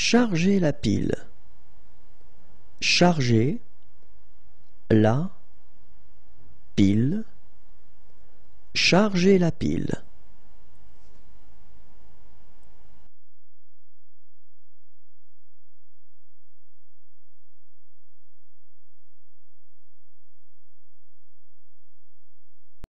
Charger la pile. Charger la pile. Charger la pile.